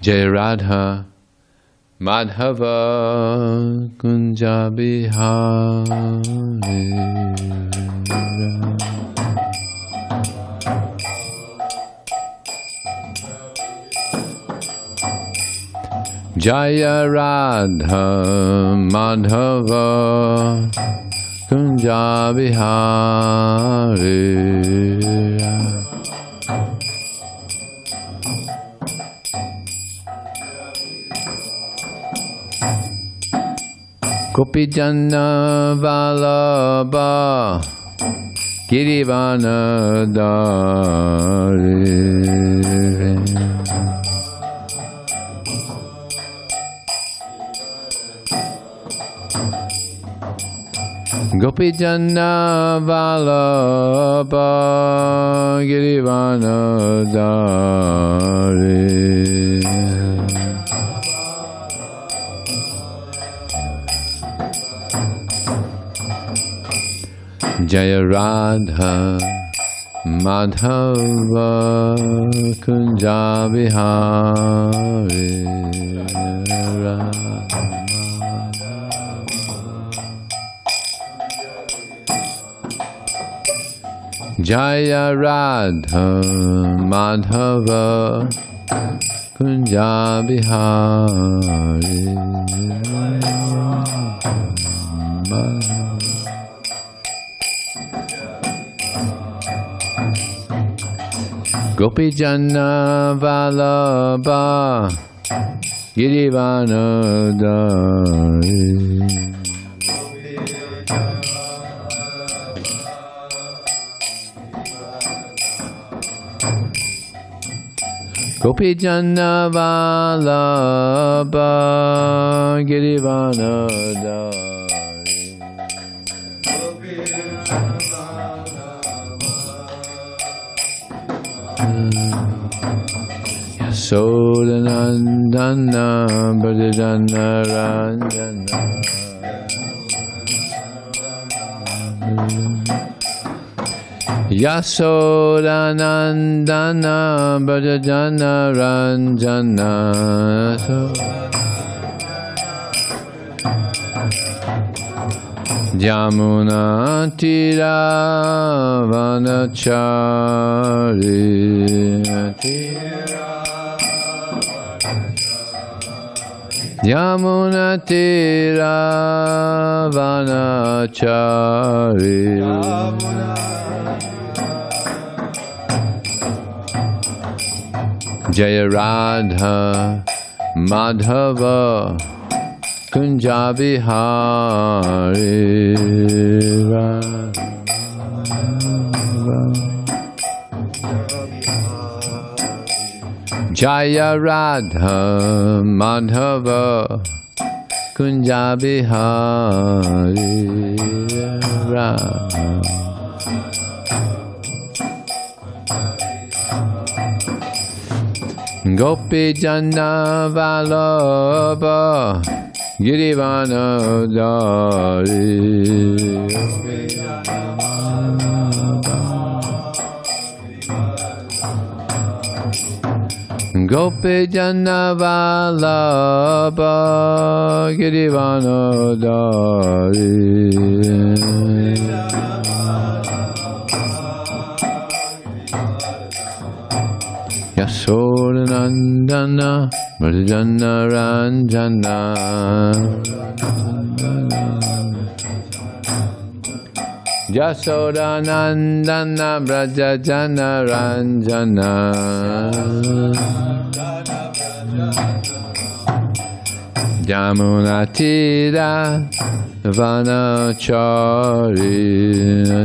Jai Radha Madhava Kunja Jaya Radha Madhava Kunja Gopijana Vallabha Girivana Dari Gopijana Vallabha Girivana Dari Jaya Radha Madhava Kunja Vihari Jaya Radha Madhava Kunja Vihari Gopijana Vallabha Girivana Dari Gopijana Vallabha Girivana Yasodanandana Bhajana Ranjana Yasodanandana Bhajana Ranjana Jamuna Tira Vanachari Yamuna Tira Vanachari Jaya Radha Madhava Kunjabi Jaya Radha Madhava Kunjabi Hari Radha Gopi Jana Vallabha Girivana Dari Gopi Jana Vallabha Girivana Dari Yasodanandana Mrjana Ranjana Yasodanandana Brajajana Ranjana Yamunatira Vanachari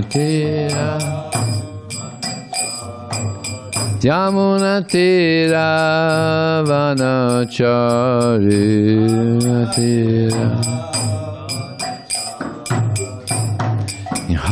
Tira Yamuna Tira Vanachari Tira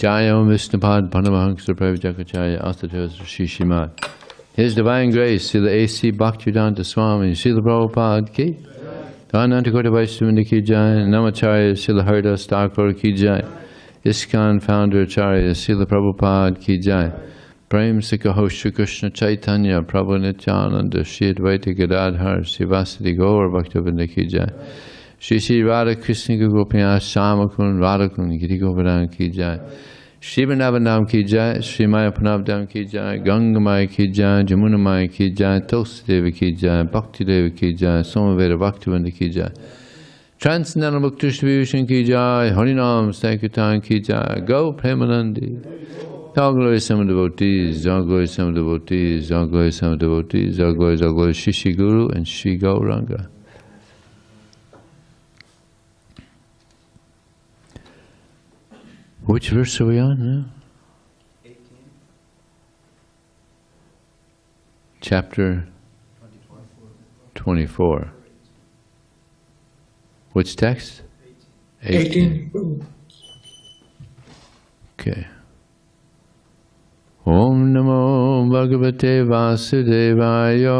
Jayam Vishnupad Paramahansa Prabhujakacharya Astatos Shishimad. His Divine Grace, Srila A.C. Bhaktivedanta Swami, Srila Prabhupada ki, Dhananta Kota Vaishnavanda ki jai, Namacharya Srila Haridas Thakur ki jai, ISKCON Founder Acharya Srila Prabhupada ki jai, Prem Sikha Shri Krishna Chaitanya Prabhu Nityananda Shri Advaita Gadadhar Sivasati Gaur Bhaktivinoda ki jai, Shri Shri Radha Krishna Gopinath Shamakun Radhakun Giri Govardhan ki jai, Shri Vrindavan ki jai, Shri Maya Panavdam ki jai, Ganga Maya ki jai, Jamuna Maya ki jai, Tulsi ki jai, Bhakti Devi ki jai, Somaveda Bhaktivinoda ki jai, Transcendental Book Distribution ki jai, Harinam Sankirtan ki jai, Go Premanandi. All glory some devotees, all glory some devotees, all glory some devotees, all glory, all glory, Shishi Guru and Shri Gauranga. Which verse are we on now? 18. Chapter 24. Which text? 18. 18. Okay. Om Namo Bhagavate Vasudevaya.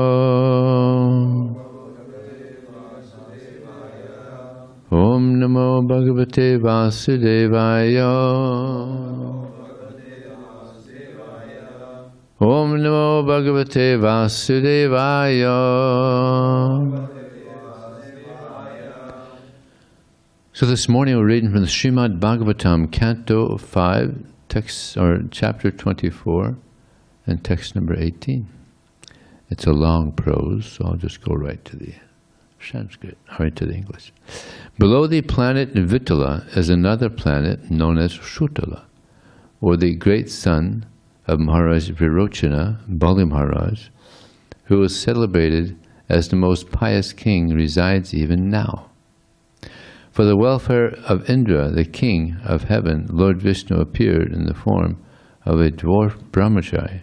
Om Namo Bhagavate Vasudevaya. Om Namo Bhagavate Vasudevaya. So this morning we're reading from the Srimad Bhagavatam, Canto 5, text or chapter 24, and text number 18. It's a long prose, so I'll just go right to the Sanskrit, right to the English. Below the planet Vitala is another planet known as Sutala, or the great son of Maharaj Virochana, Bali Maharaj, who was celebrated as the most pious king, resides even now. For the welfare of Indra, the king of heaven, Lord Vishnu appeared in the form of a dwarf brahmachari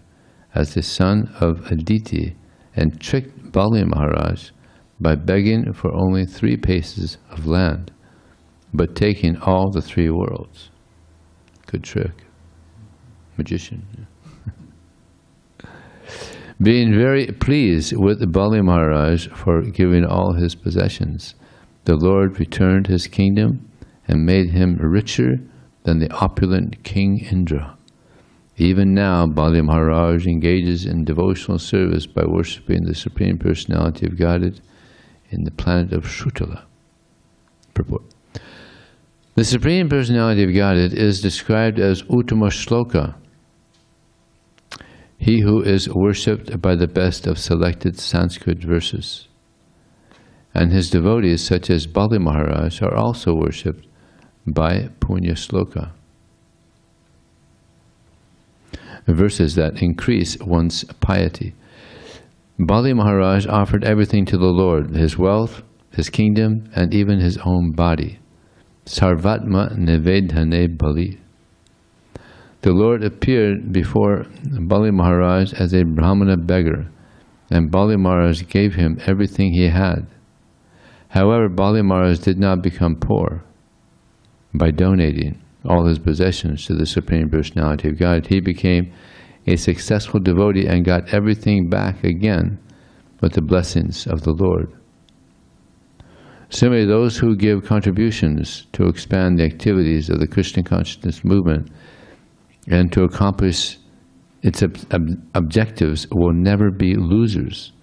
as the son of Aditi and tricked Bali Maharaj by begging for only three paces of land, but taking all the three worlds. Good trick. Magician. Being very pleased with Bali Maharaj for giving all his possessions, the Lord returned his kingdom and made him richer than the opulent King Indra. Even now, Bali Maharaj engages in devotional service by worshipping the Supreme Personality of Godhead in the planet of Sutala. Purport. The Supreme Personality of Godhead is described as Uttama Shloka, he who is worshipped by the best of selected Sanskrit verses. And his devotees, such as Bali Maharaj, are also worshipped by Punya Shloka. Verses that increase one's piety. Bali Maharaj offered everything to the Lord, his wealth, his kingdom, and even his own body. Sarvatma Nivedane Bali. The Lord appeared before Bali Maharaj as a Brahmana beggar, and Bali Maharaj gave him everything he had. However, Bali Maharaj did not become poor by donating. all his possessions to the Supreme Personality of God. He became a successful devotee and got everything back again with the blessings of the Lord. Similarly, those who give contributions to expand the activities of the Krishna consciousness movement and to accomplish its ob- ob- objectives will never be losers.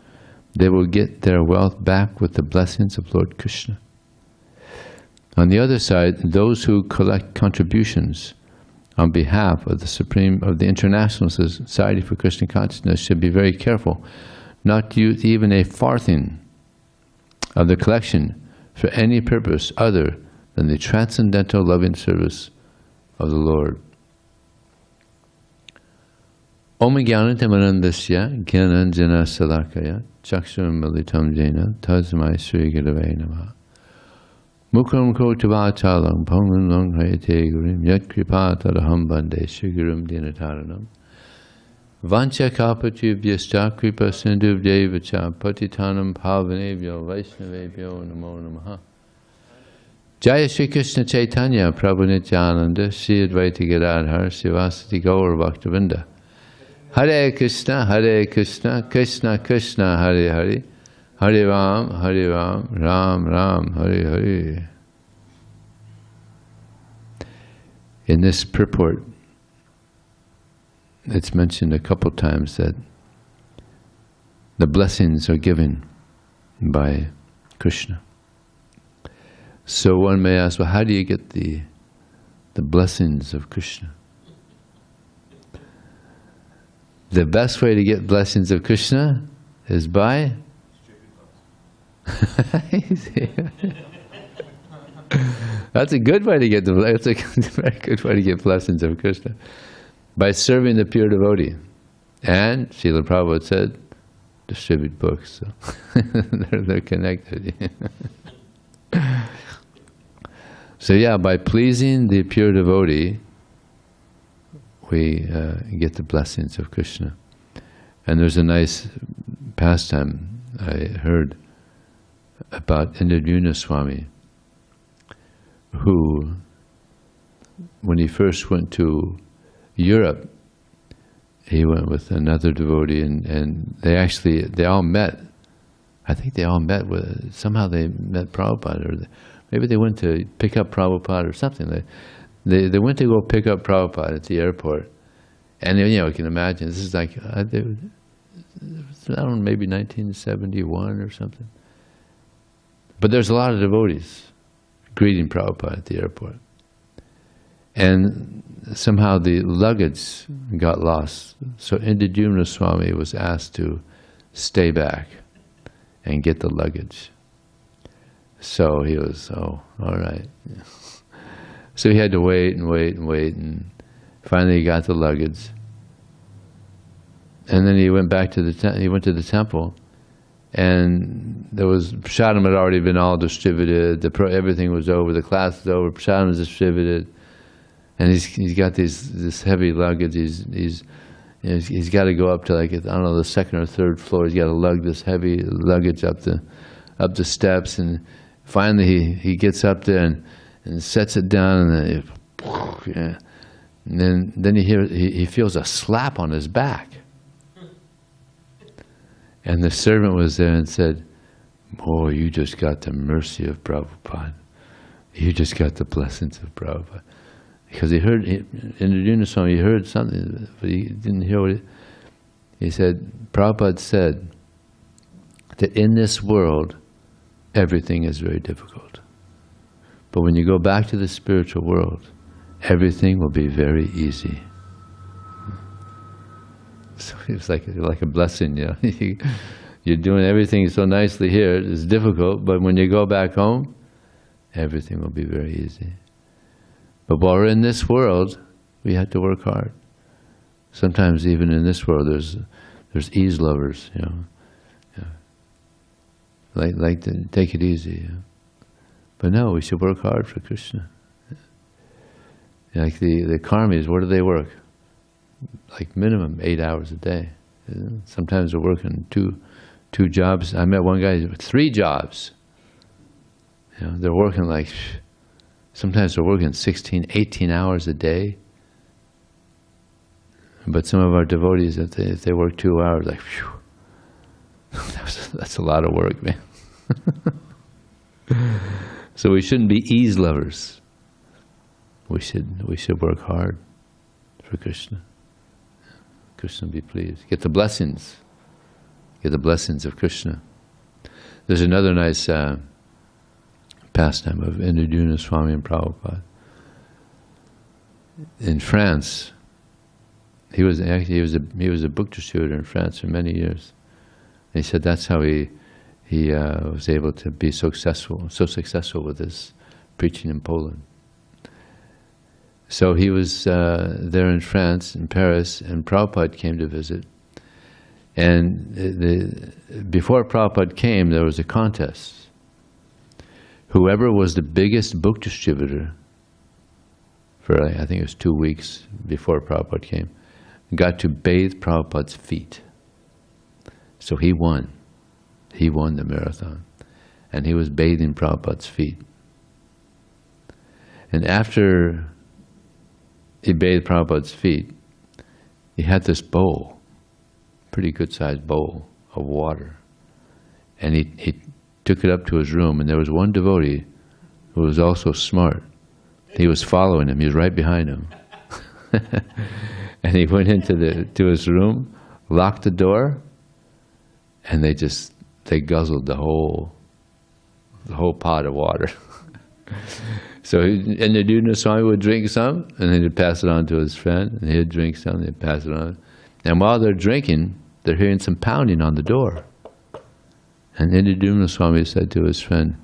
They will get their wealth back with the blessings of Lord Krishna. On the other side, those who collect contributions on behalf of the Supreme of the International Society for Krishna Consciousness should be very careful not to use even a farthing of the collection for any purpose other than the transcendental loving service of the Lord. Jnananjana Salakaya Jena Sri Mukram Kotavatalam Pangan Long Hayate Gurim Yat Kripa Tadaham Bande Shigurum Dinataranam Vancha Kalpatubhyascha Kripa Sindhu Devacha Patitanam Pavanebhyo Vaishnavebhyo Namo Namaha Jaya Shri Krishna Chaitanya Prabhu Nityananda Shri Advaita Gadadhar Sivasati Gaur Bhaktavinda Hare Krishna Hare Krishna Krishna Krishna Hare Hare Hare Ram Hare Ram Ram Ram Hare Hare In this purport it's mentioned a couple times that the blessings are given by Krishna. So one may ask, well, how do you get the, the blessings of Krishna? The best way to get blessings of Krishna is by That's a good way to get the that's a very good way to get blessings of Krishna by serving the pure devotee. And Srila Prabhupada said, distribute books. So they're, they're connected. so yeah, by pleasing the pure devotee, we uh, get the blessings of Krishna. And there's a nice pastime I heard about Indradyumna Swami, who, when he first went to Europe, he went with another devotee, and, and they actually they all met. I think they all met with somehow they met Prabhupada, or maybe they went to pick up Prabhupada or something. They they, they went to go pick up Prabhupada at the airport, and you know you can imagine this is like I, they, I don't know maybe 1971 or something. But there's a lot of devotees greeting Prabhupada at the airport. And somehow the luggage got lost. So Indradyumna Swami was asked to stay back and get the luggage. So he was, oh, all right. So he had to wait and wait and wait, and finally he got the luggage. And then he went back to the he went to the temple, and there was prasadam had already been all distributed. The pro, everything was over. The class was over. Prasadam was distributed and he's he's got these this heavy luggage. He's he's he's, he's got to go up to like I don't know the second or third floor. He's got to lug this heavy luggage up the up the steps, and finally he, he gets up there and, and sets it down, and and then then he hear he, he feels a slap on his back, and the servant was there and said, "Boy, you just got the mercy of Prabhupada. You just got the blessings of Prabhupada." because he heard in the song he heard something, but he didn't hear what he said. Prabhupada said that in this world, everything is very difficult, but when you go back to the spiritual world, everything will be very easy. So it's like like a blessing, you know. You're doing everything so nicely here; it's difficult, but when you go back home, everything will be very easy. But while we're in this world, we have to work hard. Sometimes even in this world, there's there's ease lovers, you know, yeah. like like to take it easy. But no, we should work hard for Krishna. Like the the karmis, where do they work? Like minimum eight hours a day. Sometimes they're working two two jobs. I met one guy with three jobs. You know, they're working like Sometimes they're working 16, 18 hours a day. But some of our devotees, if they, if they work two hours, like, phew, that's, that's a lot of work, man. so we shouldn't be ease lovers. We should, we should work hard for Krishna. Krishna be pleased. Get the blessings. Get the blessings of Krishna. There's another nice uh, pastime of Indradyumna Swami and Prabhupada. In France, he was actually he was a he was a book distributor in France for many years. And he said that's how he he uh, was able to be so successful so successful with his preaching in Poland. So he was uh, there in France, in Paris, and Prabhupada came to visit. And the, before Prabhupada came, there was a contest. Whoever was the biggest book distributor for, I think it was two weeks before Prabhupada came, got to bathe Prabhupada's feet. So he won. He won the marathon. And he was bathing Prabhupada's feet. And after he bathed Prabhupada's feet, he had this bowl, pretty good sized bowl of water. And he, he took it up to his room, and there was one devotee who was also smart. He was following him, he was right behind him. and he went into the to his room, locked the door, and they just they guzzled the whole the whole pot of water. So, and the Dudna Swami would drink some, and then he'd pass it on to his friend, and he'd drink some, and he'd pass it on. And while they're drinking, they're hearing some pounding on the door. And Indradyumna Swami said to his friend,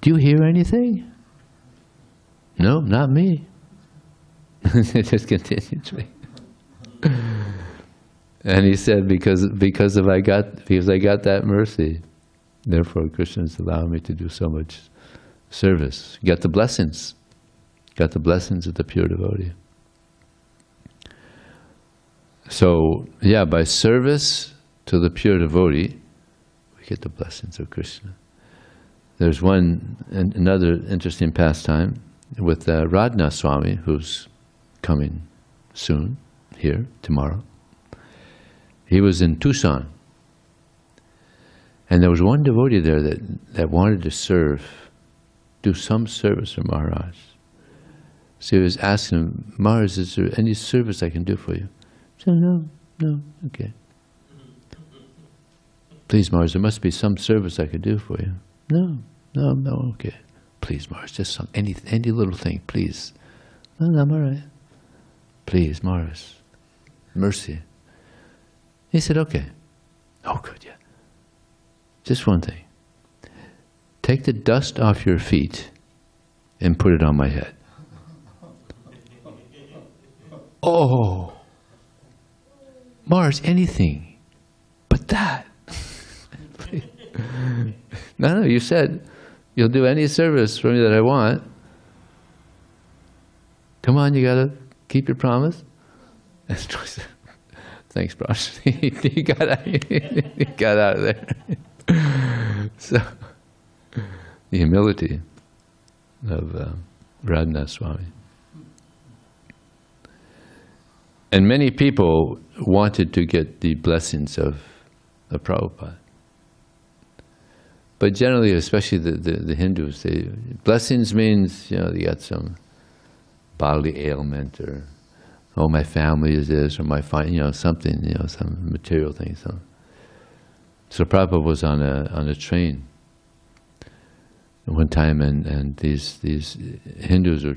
Do you hear anything? No, not me. they just continued drinking. and he said, because because of I got because I got that mercy, therefore Krishna's allowing me to do so much service. Get the blessings. Got the blessings of the pure devotee. So, yeah, by service to the pure devotee, we get the blessings of Krishna. There's one, another interesting pastime with uh, Radha Swami, who's coming soon here, tomorrow. He was in Tucson. And there was one devotee there that, that wanted to serve do some service for Maharaj. So he was asking him, Maharaj, is there any service I can do for you? He said, no, no, okay. Please, Maharaj, there must be some service I could do for you. No, no, no, okay. Please, Maharaj, just some, any, any little thing, please. No, no, I'm all right. Please, Maharaj, mercy. He said, okay. Oh, good, yeah. Just one thing. Take the dust off your feet and put it on my head. Oh, Mars, anything but that. no, no, you said you'll do any service for me that I want. Come on, you gotta keep your promise. Thanks, bro. he, got out, he got out of there. so the humility of uh, Radhanath Swami. And many people wanted to get the blessings of, of Prabhupada. But generally, especially the, the, the Hindus, they, blessings means, you know, they got some bodily ailment or, oh, my family is this, or my, fine you know, something, you know, some material thing. So, so Prabhupada was on a, on a train one time, and, and these these Hindus were,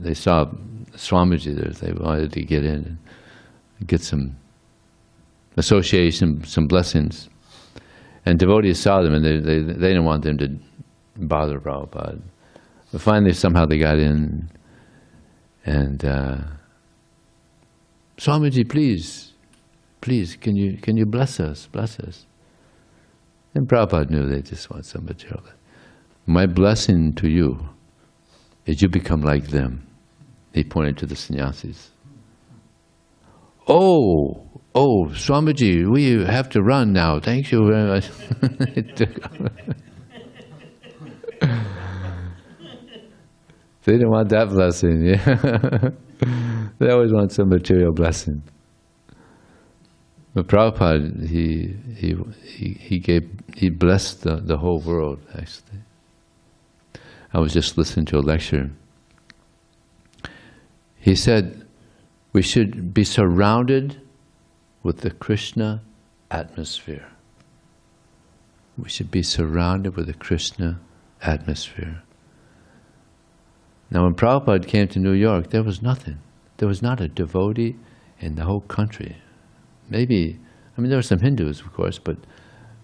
they saw Swamiji there. They wanted to get in and get some association, some blessings. And devotees saw them, and they, they, they didn't want them to bother Prabhupada. But finally, somehow they got in, and uh, Swamiji, please, please, can you can you bless us, bless us? And Prabhupada knew they just want some material. My blessing to you is you become like them. He pointed to the sannyasis. Oh, oh, Swamiji, we have to run now. Thank you very much. They didn't want that blessing. Yeah. they always want some material blessing. But Prabhupada, he, he, he, gave, he blessed the, the whole world, actually. I was just listening to a lecture. He said we should be surrounded with the Krishna atmosphere. We should be surrounded with the Krishna atmosphere. Now, when Prabhupada came to New York, there was nothing. There was not a devotee in the whole country. Maybe, I mean, there were some Hindus, of course, but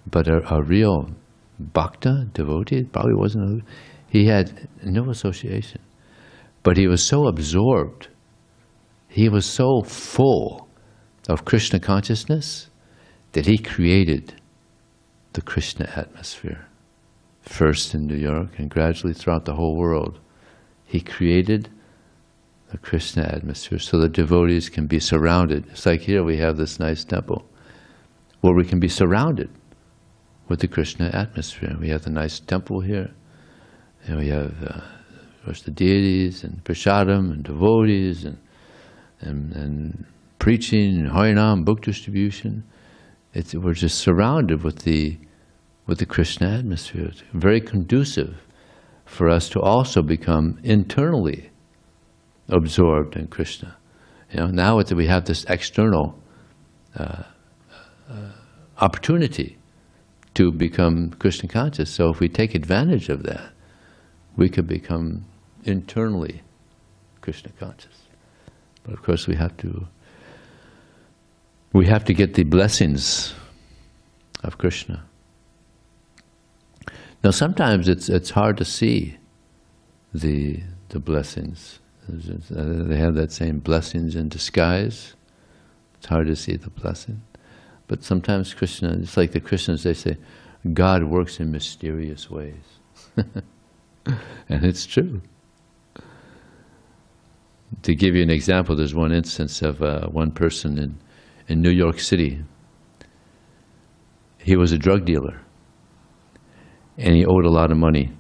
but a, a real bhakta devotee probably wasn't. A, he had no association, but he was so absorbed. He was so full of Krishna consciousness that he created the Krishna atmosphere, first in New York and gradually throughout the whole world. He created the Krishna atmosphere so the devotees can be surrounded. It's like here we have this nice temple where we can be surrounded with the Krishna atmosphere. We have the nice temple here, and we have, uh, of course, the deities and prasadam and devotees and, and, and preaching and Harinam, book distribution. It's, we're just surrounded with the, with the Krishna atmosphere. It's very conducive for us to also become internally absorbed in Krishna. You know, now that we have this external uh, uh, opportunity to become Krishna conscious, so if we take advantage of that, we could become internally Krishna conscious. But of course, we have to we have to get the blessings of Krishna. Now, sometimes it's it's hard to see the the blessings. They have that same blessings in disguise. It's hard to see the blessing, but sometimes Krishna. It's like the Christians. They say, God works in mysterious ways, and it's true. To give you an example, there's one instance of uh, one person in in New York City. He was a drug dealer and he owed a lot of money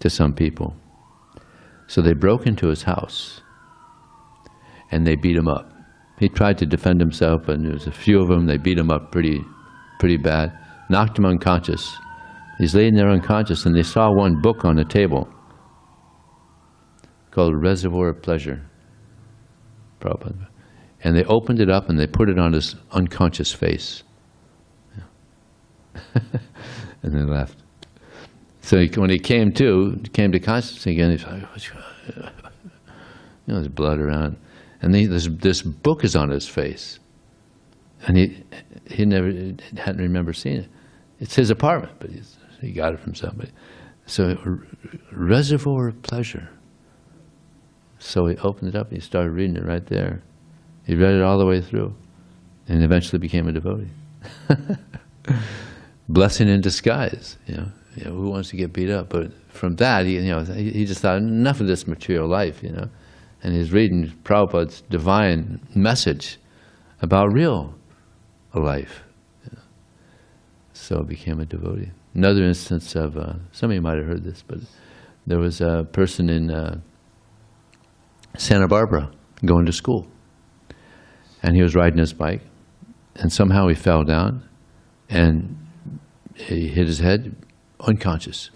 to some people. So they broke into his house and they beat him up. He tried to defend himself, and there was a few of them. They beat him up pretty, pretty bad, knocked him unconscious. He's laying there unconscious, and they saw one book on the table called Reservoir of Pleasure. Prabhupada. And they opened it up and they put it on his unconscious face. and they left. So he, when he came to, came to consciousness again, he's like, you know, there's blood around. And he, this, this book is on his face. And he, he never, hadn't remember seeing it. It's his apartment, but he got it from somebody. So, reservoir of pleasure. So he opened it up and he started reading it right there. He read it all the way through and eventually became a devotee. Blessing in disguise, you know. You know, who wants to get beat up? But from that, he, you know, he, just thought, enough of this material life, you know. And he's reading Prabhupada's divine message about real life. You know. So became a devotee. Another instance of, uh, some of you might have heard this, but there was a person in uh, Santa Barbara going to school and he was riding his bike, and somehow he fell down, and he hit his head, unconscious.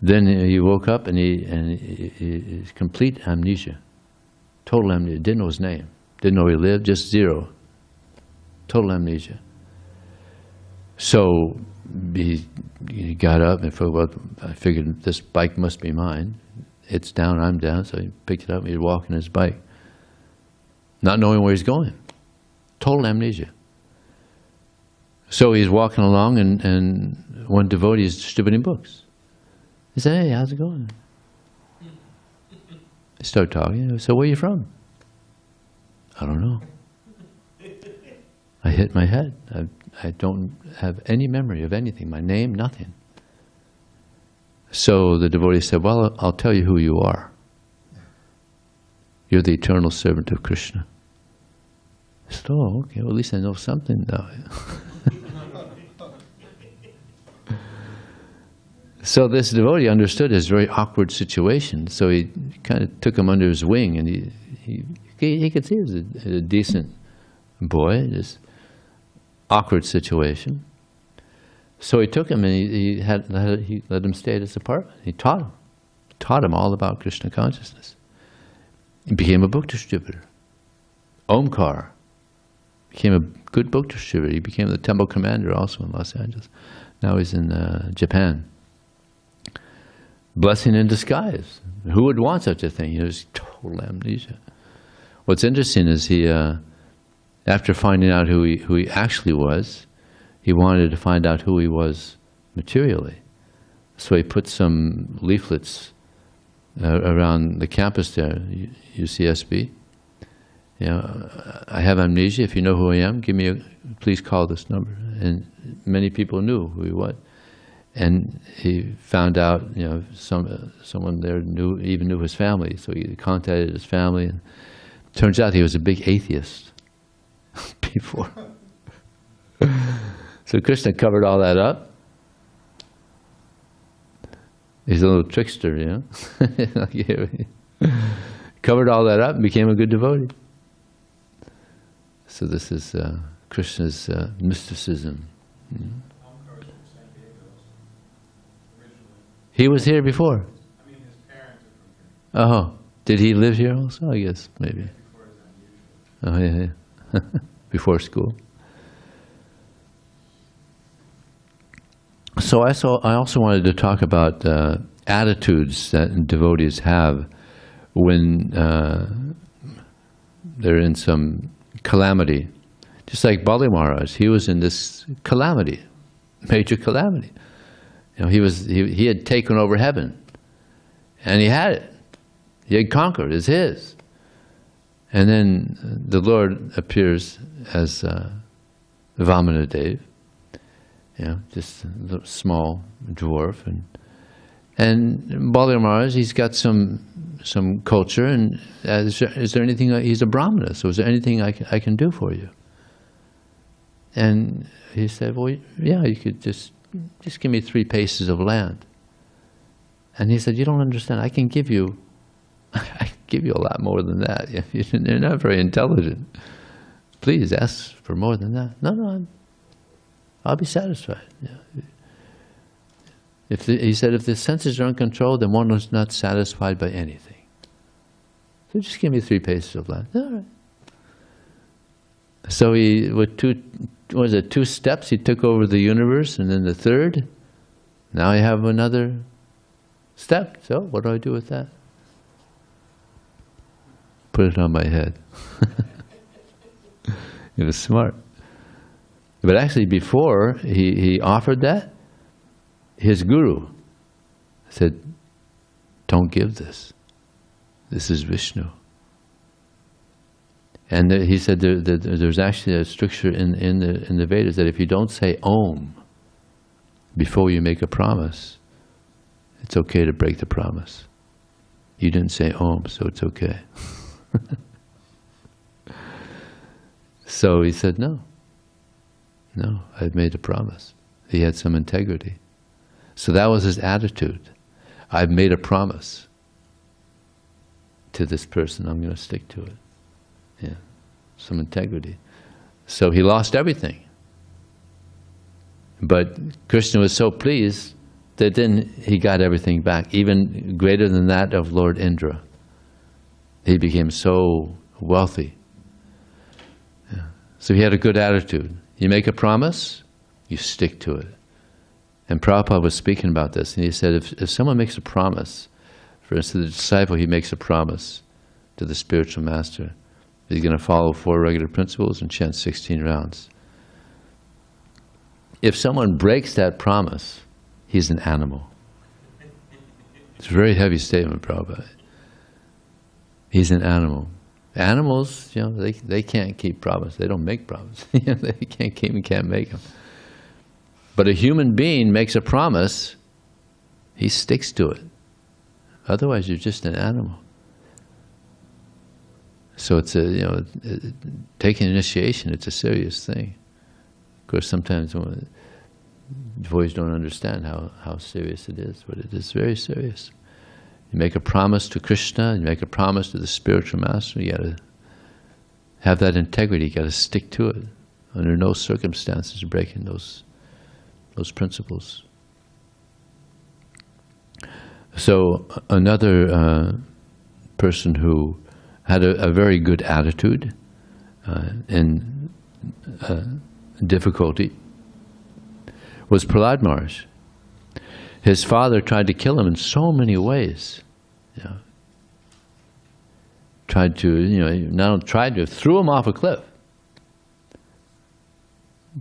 Then he woke up, and he and he, he, complete amnesia, total amnesia. Didn't know his name, didn't know he lived, just zero. Total amnesia. So he, he got up and thought, well, I figured this bike must be mine. It's down, I'm down. So he picked it up. and He was walking his bike not knowing where he's going. Total amnesia. So he's walking along, and, and one devotee is distributing books. He said, Hey, how's it going? I start talking. So, where are you from? I don't know. I hit my head. I, I don't have any memory of anything, my name, nothing. So the devotee said, Well, I'll tell you who you are. You're the eternal servant of Krishna. I said, oh, okay, well, at least I know something now. So this devotee understood his very awkward situation, so he kind of took him under his wing, and he he, he could see he was a, a decent boy, this awkward situation. So he took him and he, he had he let him stay at his apartment. He taught him, taught him all about Krishna consciousness. He became a book distributor. Omkar became a good book distributor. He became the temple commander also in Los Angeles. Now he's in uh, Japan. Blessing in disguise. Who would want such a thing? Know, just total amnesia. What's interesting is he, uh, after finding out who he, who he actually was, he wanted to find out who he was materially. So he put some leaflets uh, around the campus there, UCSB. You know, I have amnesia. If you know who I am, give me a, please call this number. And many people knew who he was. And he found out, you know, some uh, someone there knew even knew his family. So he contacted his family, and turns out he was a big atheist before. so Krishna covered all that up. He's a little trickster, you know. covered all that up and became a good devotee. So this is uh, Krishna's uh, mysticism. Hmm? He was here before. I mean. Oh, did he live here also? I guess maybe. Oh yeah, yeah. before school. So I saw. I also wanted to talk about uh, attitudes that devotees have when uh, they're in some calamity. Just like Bali Maharaj, he was in this calamity, major calamity. You know, he was he, he had taken over heaven, and he had it. He had conquered. It's his. And then the Lord appears as uh, Vamana Dev, you know, just a small dwarf, and and Bali Maharaj, he's got some some culture, and uh, is, there, is there anything? He's a brahmana, so is there anything I can, I can do for you? And he said, well, yeah, you could just just give me three paces of land. And he said, you don't understand. I can give you, I give you a lot more than that. You're not very intelligent. Please ask for more than that. No, no, I'm, I'll be satisfied. If the, he said, if the senses are uncontrolled, then one is not satisfied by anything. So just give me three paces of land. All right. So he, with two, was it two steps, he took over the universe, and then the third, now I have another step. So what do I do with that? Put it on my head. it was smart. But actually, before he, he offered that, his guru said, Don't give this. This is Vishnu. And he said there, there, there's actually a stricture in, in, the, in the Vedas that if you don't say Om before you make a promise, it's okay to break the promise. You didn't say Om, so it's okay. so he said, No. No, I've made a promise. He had some integrity. So that was his attitude. I've made a promise to this person, I'm going to stick to it. Yeah, some integrity. So he lost everything. But Krishna was so pleased that then he got everything back, even greater than that of Lord Indra. He became so wealthy. Yeah. So he had a good attitude. You make a promise, you stick to it. And Prabhupada was speaking about this, and he said if, if someone makes a promise, for instance, the disciple, he makes a promise to the spiritual master, he's going to follow four regular principles and chant 16 rounds. If someone breaks that promise, he's an animal. It's a very heavy statement, Prabhupada. He's an animal. Animals, you know, they, they can't keep promises. They don't make promises. they can't keep and can't make them. But a human being makes a promise, he sticks to it. Otherwise, you're just an animal. So it's a, you know, taking initiation, it's a serious thing. Of course, sometimes boys don't understand how, how serious it is, but it is very serious. You make a promise to Krishna, you make a promise to the spiritual master, you gotta have that integrity, you gotta stick to it. Under no circumstances breaking those, those principles. So another uh, person who had a, a very good attitude uh, in uh, difficulty was Prahlad Maharaj. His father tried to kill him in so many ways. You know, tried to, you know, not tried to, threw him off a cliff.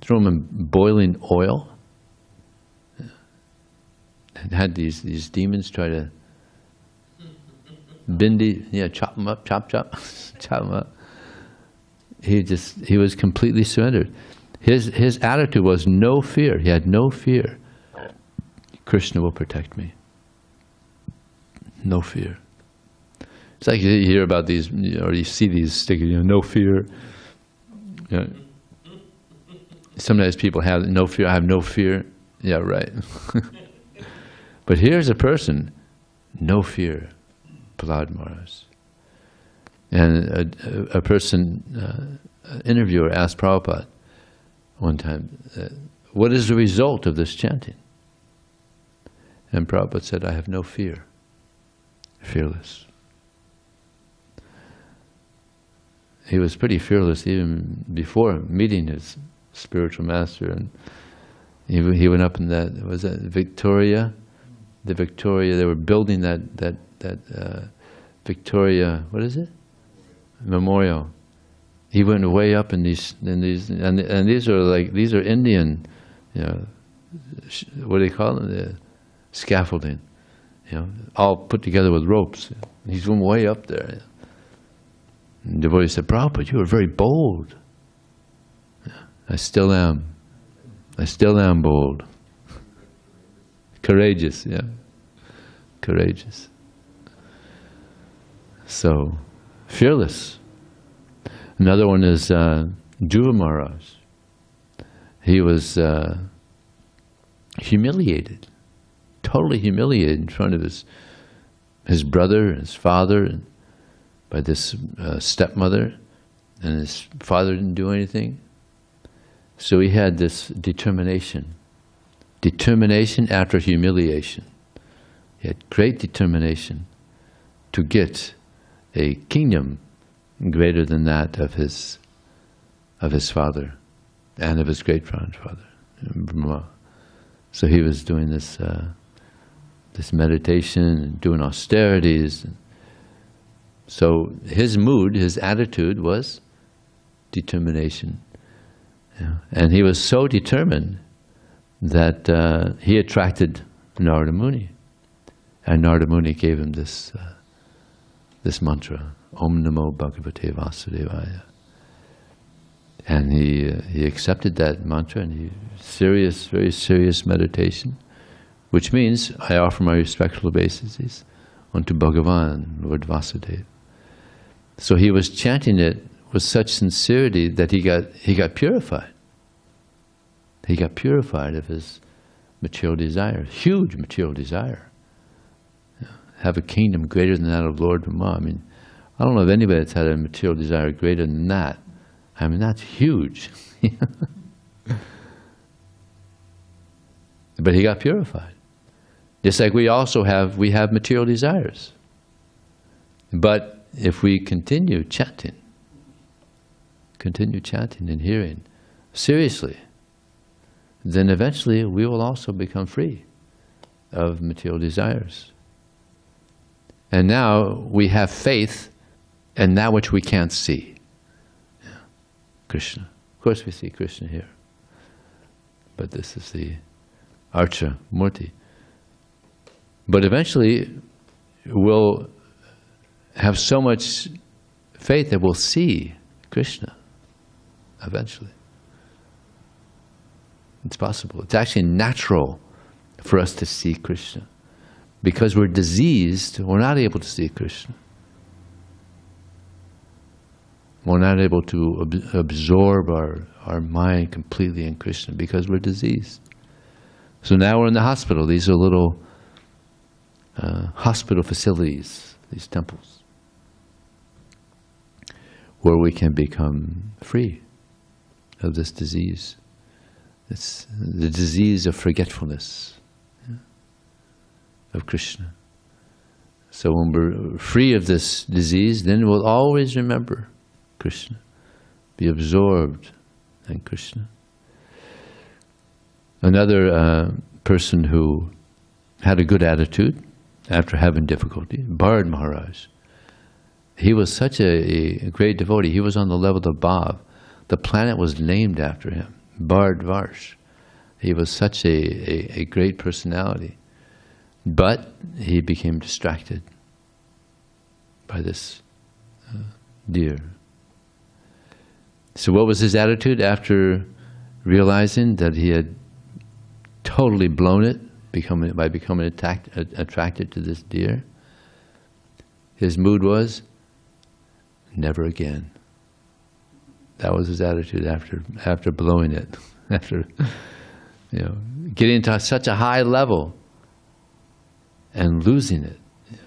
Threw him in boiling oil. And had these, these demons try to bindi, yeah, chop him up, chop, chop, chop him up. He just, he was completely surrendered. His, his attitude was no fear. He had no fear. Krishna will protect me. No fear. It's like you hear about these, or you see these stickers, you know, no fear. Sometimes people have no fear, I have no fear. Yeah, right. but here's a person, no fear, Prahlad Maharaj. And a, a, a person, uh, an interviewer asked Prabhupada one time, uh, what is the result of this chanting? And Prabhupada said, I have no fear, fearless. He was pretty fearless even before meeting his spiritual master. And he, he went up in that, was that Victoria? The Victoria, they were building that, that, that uh, Victoria, what is it? Memorial. He went way up in these, in these, and, and these are like, these are Indian, you know, what do they call them? The scaffolding, you know, all put together with ropes. He's going way up there. And the devotee said, Prabhupada, you are very bold. I still am. I still am bold. Courageous, yeah. Courageous. So, fearless. Another one is uh, Dhruva Maharaj. He was uh, humiliated, totally humiliated in front of his his brother, his father, and by this uh, stepmother, and his father didn't do anything. So he had this determination, determination after humiliation. He had great determination to get a kingdom greater than that of his of his father and of his great grandfather. So he was doing this uh, this meditation and doing austerities. So his mood, his attitude was determination. Yeah. And he was so determined that uh, he attracted Narada Muni. And Narada Muni gave him this, uh, this mantra, Om Namo Bhagavate Vasudevaya. And he, uh, he accepted that mantra and he, serious, very serious meditation, which means I offer my respectful obeisances unto Bhagavan, Lord Vasudeva. So he was chanting it with such sincerity that he got, he got purified. He got purified of his material desire, huge material desire. Have a kingdom greater than that of Lord Brahma. I mean, I don't know of anybody that's had a material desire greater than that. I mean, that's huge. but he got purified. Just like we also have, we have material desires. But if we continue chanting, continue chanting and hearing seriously, then eventually we will also become free of material desires. And now we have faith in that which we can't see. Yeah. Krishna. Of course we see Krishna here. But this is the Archa Murti. But eventually we'll have so much faith that we'll see Krishna eventually. It's possible. It's actually natural for us to see Krishna. Because we're diseased, we're not able to see Krishna. We're not able to ab absorb our, our mind completely in Krishna because we're diseased. So now we're in the hospital. These are little uh, hospital facilities, these temples, where we can become free of this disease. It's the disease of forgetfulness yeah, of Krishna. So when we're free of this disease, then we'll always remember Krishna, be absorbed in Krishna. Another uh, person who had a good attitude after having difficulty, Bharat Maharaj. He was such a, a great devotee. He was on the level of Bhav. The planet was named after him, Bharatvarsh. He was such a, a, a great personality. But he became distracted by this uh, deer. So, what was his attitude after realizing that he had totally blown it becoming, by becoming attacked, attracted to this deer? His mood was, never again. That was his attitude after, after blowing it, after you know, getting to such a high level and losing it, you know,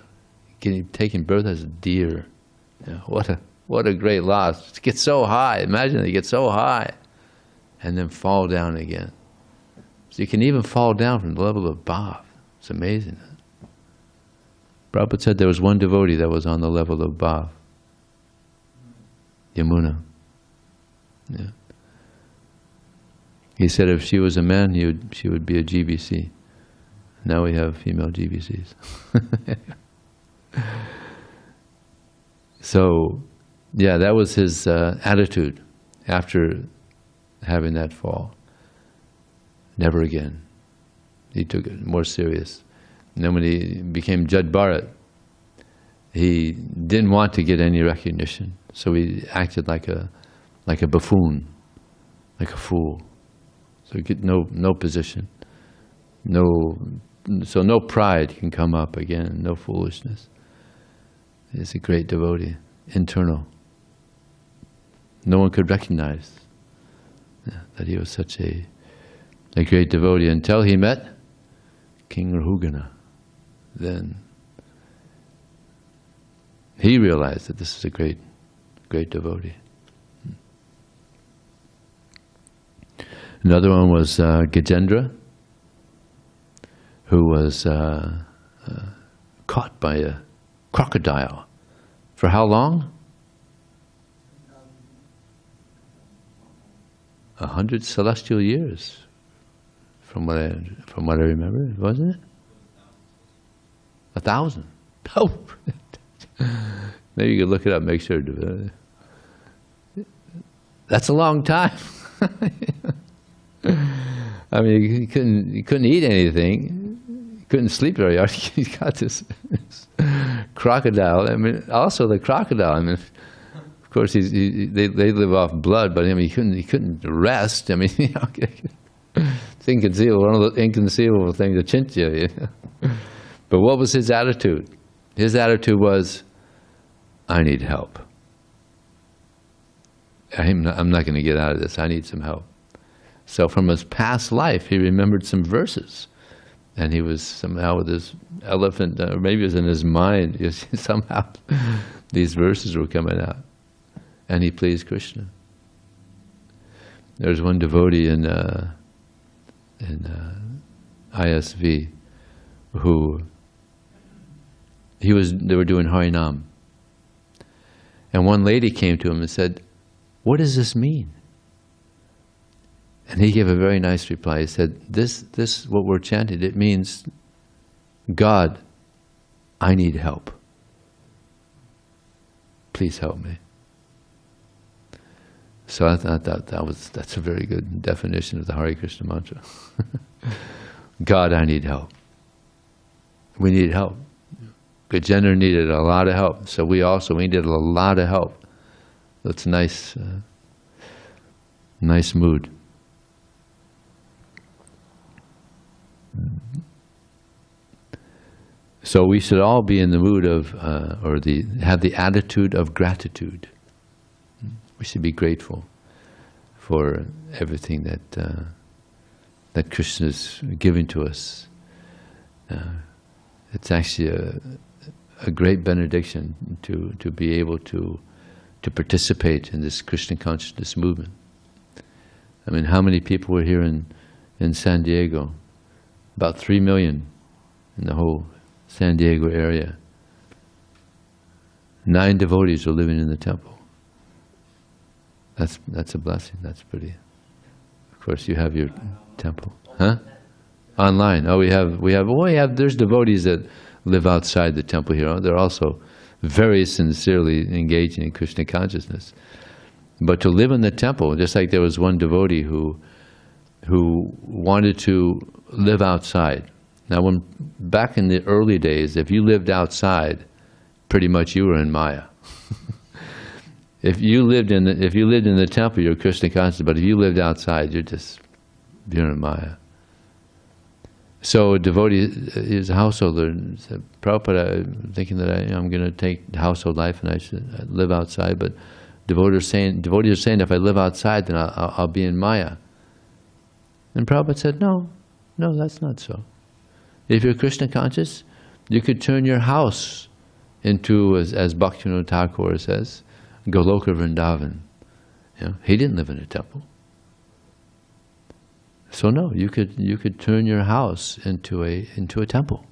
getting taking birth as a deer. You know, what a what a great loss! To get so high, imagine they get so high, and then fall down again. So you can even fall down from the level of Bhav. It's amazing. Prabhupada said there was one devotee that was on the level of Bhav. Yamuna. Yeah. He said if she was a man, he would, she would be a GBC. Now we have female GBCs. so, yeah, that was his uh, attitude after having that fall. Never again. He took it more serious. And then when he became Jad Bharat, he didn't want to get any recognition, so he acted like a like a buffoon, like a fool. So get no no position, no so no pride can come up again, no foolishness. He's a great devotee, internal. No one could recognize that he was such a a great devotee until he met King Rahugana. Then he realized that this is a great, great devotee. Another one was uh, Gajendra, who was uh, uh, caught by a crocodile. For how long? A hundred celestial years from what I, from what I remember, wasn't it? A thousand. Oh, maybe you could look it up, make sure. That's a long time. I mean, you couldn't you couldn't eat anything, you couldn't sleep very hard. You got this, this, crocodile. I mean, also the crocodile. I mean, of course, he, they they live off blood, but I mean, he couldn't he couldn't rest. I mean, you know, it's inconceivable, one of the inconceivable things, a chinchilla. But what was his attitude? His attitude was, I need help. I'm not, I'm not going to get out of this. I need some help. So from his past life, he remembered some verses. And he was somehow with his elephant, or maybe it was in his mind, somehow these verses were coming out. And he pleased Krishna. There was one devotee in, uh, in uh, ISV who he was they were doing Harinam. And one lady came to him and said, What does this mean? And he gave a very nice reply. He said, This this what we're chanting, it means God, I need help. Please help me. So I thought that, that was that's a very good definition of the Hare Krishna mantra. God, I need help. We need help. Gajendra needed a lot of help, so we also we needed a lot of help. That's nice, uh, nice mood. So we should all be in the mood of, uh, or the have the attitude of gratitude. We should be grateful for everything that uh, that Krishna is giving to us. Uh, it's actually a, a great benediction to, to be able to, to participate in this Krishna consciousness movement. I mean, how many people were here in, in San Diego? About three million in the whole San Diego area. Nine devotees are living in the temple. That's, that's a blessing. That's pretty. Of course, you have your temple. Huh? Online. Oh, we have, we have, oh, we have, there's devotees that live outside the temple here. They're also very sincerely engaging in Krishna consciousness. But to live in the temple, just like there was one devotee who, who wanted to live outside. Now, when back in the early days, if you lived outside, pretty much you were in Maya. If you lived in the, if you lived in the temple, you're Krishna conscious. But if you lived outside, you're just you're Maya. So a devotee, is a householder, said, Prabhupada, thinking that I, am going to take household life and I should live outside, but devotees saying, devotees are saying if I live outside, then I'll, I'll, be in Maya. And Prabhupada said, no, no, that's not so. If you're Krishna conscious, you could turn your house into, as, as Bhaktivinoda Thakur says, Goloka Vrindavan. You know, he didn't live in a temple. So no, you could you could turn your house into a into a temple.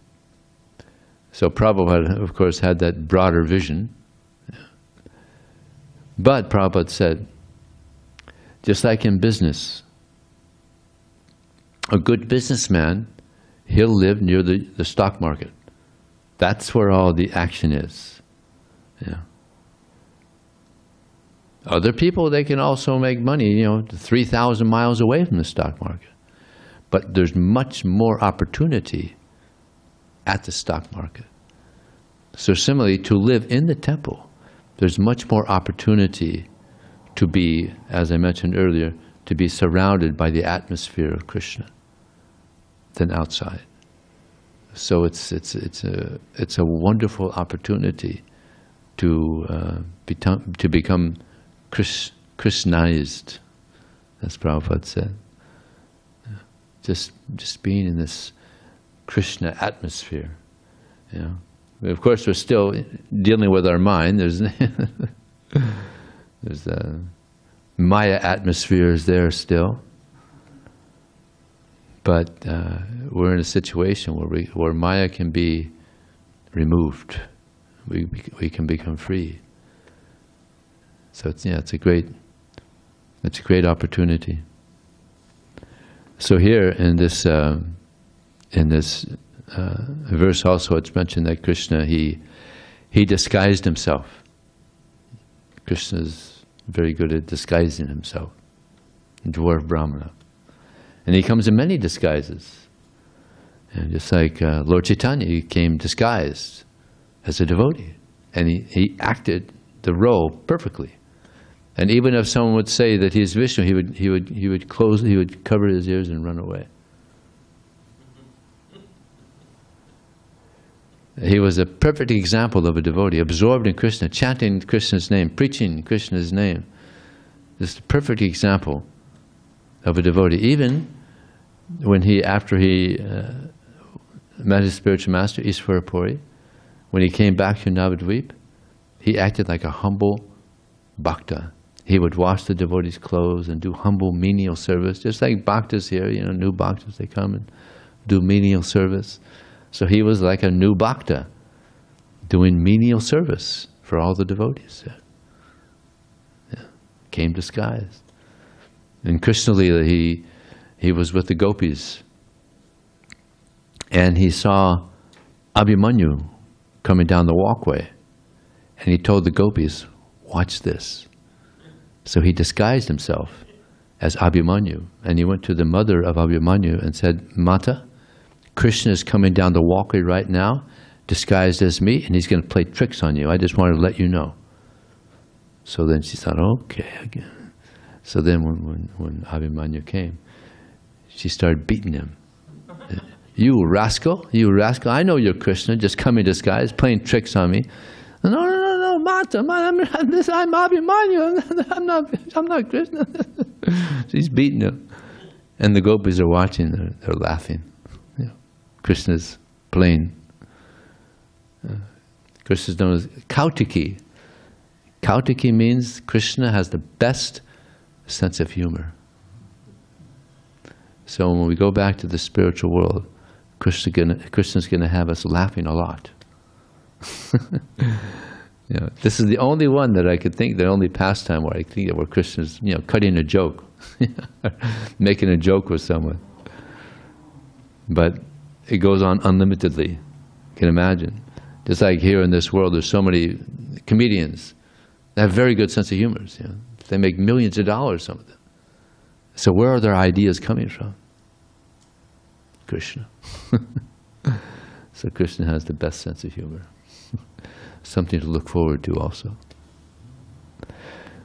So Prabhupada, of course, had that broader vision. But Prabhupada said, just like in business, a good businessman, he'll live near the, the stock market. That's where all the action is. Yeah. Other people, they can also make money, you know, 3,000 miles away from the stock market. But there's much more opportunity at the stock market. So similarly, to live in the temple, there's much more opportunity to be, as I mentioned earlier, to be surrounded by the atmosphere of Krishna than outside. So it's, it's, it's, a, it's a wonderful opportunity to, uh, become, to become Chris, Krishnized, as Prabhupada said. Just, just being in this Krishna atmosphere. You know. Of course, we're still dealing with our mind. There's, there's the Maya atmosphere is there still. But uh, we're in a situation where, we, where Maya can be removed. We, we can become free. So it's, yeah, it's a great, it's a great opportunity. So here in this, uh, in this uh, verse also it's mentioned that Krishna, he, he disguised himself. Krishna is very good at disguising himself. Dwarf Brahmana. And he comes in many disguises. And just like uh, Lord Chaitanya, he came disguised as a devotee. And he, he acted the role perfectly. And even if someone would say that he's Vishnu, he would, he would, he would close, he would cover his ears and run away. He was a perfect example of a devotee, absorbed in Krishna, chanting Krishna's name, preaching Krishna's name. This is a perfect example of a devotee. Even when he, after he uh, met his spiritual master, Ishvara Puri, when he came back to Navadvip, he acted like a humble bhakta. He would wash the devotees' clothes and do humble menial service, just like bhaktas here, you know, new bhaktas, they come and do menial service. So he was like a new bhakta, doing menial service for all the devotees. Yeah. Yeah. Came disguised. In Krishna Lila, he, he was with the gopis, and he saw Abhimanyu coming down the walkway, and he told the gopis, watch this. So he disguised himself as Abhimanyu, and he went to the mother of Abhimanyu and said, Mata, Krishna is coming down the walkway right now, disguised as me, and he's going to play tricks on you. I just wanted to let you know. So then she thought, okay. So then when, when, when Abhimanyu came, she started beating him. You rascal, you rascal, I know you're Krishna, just coming disguised, playing tricks on me. No, no, no, Mata, I'm, this, I'm Abhimanyu, I'm not, I'm not Krishna. She's beating him. And the gopis are watching, they're, they're laughing. Krishna's playing. Uh, Krishna's known as Kautiki. Kautiki means Krishna has the best sense of humor. So when we go back to the spiritual world, Krishna gonna, Krishna's going to have us laughing a lot. you know, this is the only one that I could think, the only pastime where I think that where Krishna's, you know, cutting a joke, making a joke with someone. But it goes on unlimitedly. You can imagine. Just like here in this world, there's so many comedians that have very good sense of humor. You know. They make millions of dollars, some of them. So where are their ideas coming from? Krishna. so Krishna has the best sense of humor. Something to look forward to also.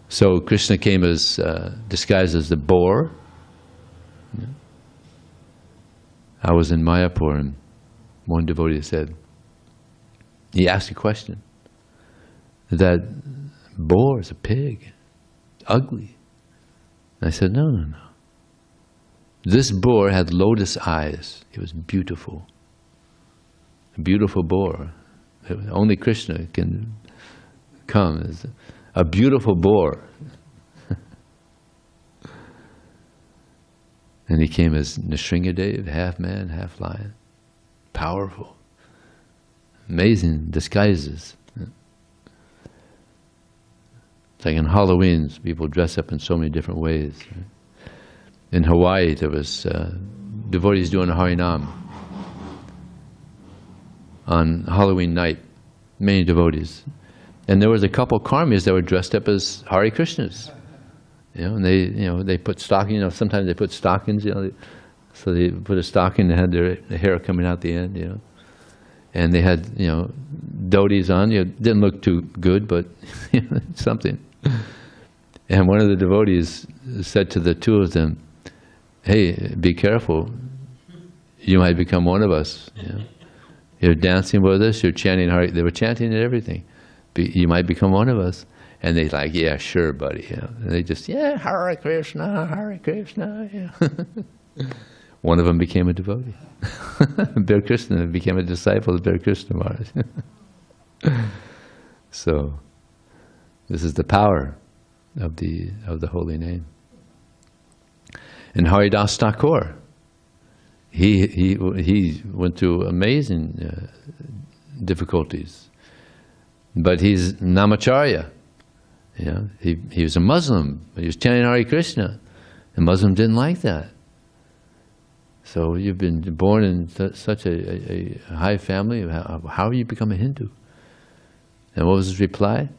So Krishna came as uh, disguised as the boar. I was in Mayapur and one devotee said, he asked a question, that boar is a pig, ugly. And I said, no, no, no. This boar had lotus eyes. It was beautiful. A beautiful boar. Only Krishna can come as a beautiful boar. and he came as Nrsingadev, half man, half lion. Powerful. Amazing disguises. It's like in Halloween, people dress up in so many different ways. In Hawaii, there was uh, devotees doing Harinam on Halloween night, many devotees. And there was a couple karmis that were dressed up as Hare Krishnas. You know, and they, you know, they put stockings, you know, sometimes they put stockings, you know, so they put a stocking, they had their, hair coming out the end, you know. And they had, you know, dhotis on, you know, didn't look too good, but something. And one of the devotees said to the two of them, hey, be careful, you might become one of us. You know? You're dancing with us, you're chanting Hare, they were chanting and everything. Be, you might become one of us. And they like, yeah, sure, buddy. You know? And they just, yeah, Hare Krishna, Hare Krishna. Yeah. one of them became a devotee. Bear Krishna became a disciple of Bear Krishna Maharaj. so, this is the power of the, of the holy name. And Haridas Thakur, he, he, he went through amazing uh, difficulties. But he's Namacharya. You know, he, he was a Muslim, he was chanting Hare Krishna. The Muslim didn't like that. So you've been born in such a, a, a, high family, how, how you become a Hindu? And what was his reply?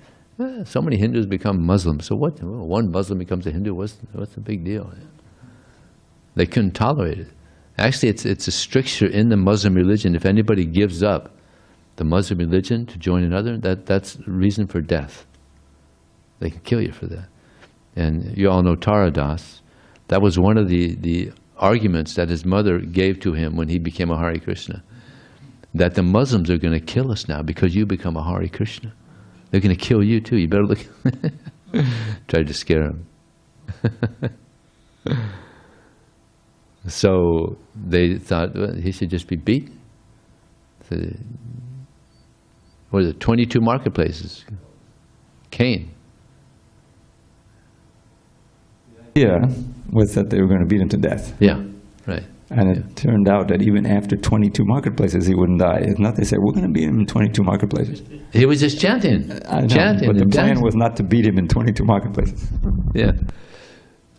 Eh, so many Hindus become Muslims. So what? One Muslim becomes a Hindu. What's what's the big deal? They couldn't tolerate it. Actually, it's it's a stricture in the Muslim religion. If anybody gives up the Muslim religion to join another, that that's reason for death. They can kill you for that. And you all know Tara Das. That was one of the the arguments that his mother gave to him when he became a Hare Krishna. That the Muslims are going to kill us now because you become a Hare Krishna. They're going to kill you too. You better look. Tried to scare him. so they thought well, he should just be beaten. So, what is it? Twenty-two marketplaces. Cain. Yeah, was that they were going to beat him to death. Yeah, right. And it Yeah. turned out that even after 22 marketplaces, he wouldn't die. It's not they said, we're going to beat him in 22 marketplaces. He was just chanting, I know, chanting, but the plan dancing. was not to beat him in 22 marketplaces. Yeah.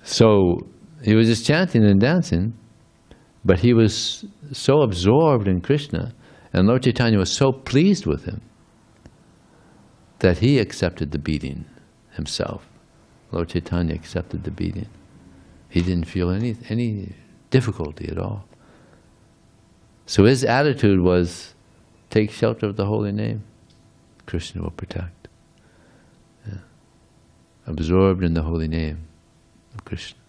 So he was just chanting and dancing, but he was so absorbed in Krishna, and Lord Chaitanya was so pleased with him that he accepted the beating himself. Lord Chaitanya accepted the beating. He didn't feel any any difficulty at all. So his attitude was, take shelter of the holy name. Krishna will protect. Yeah. Absorbed in the holy name of Krishna.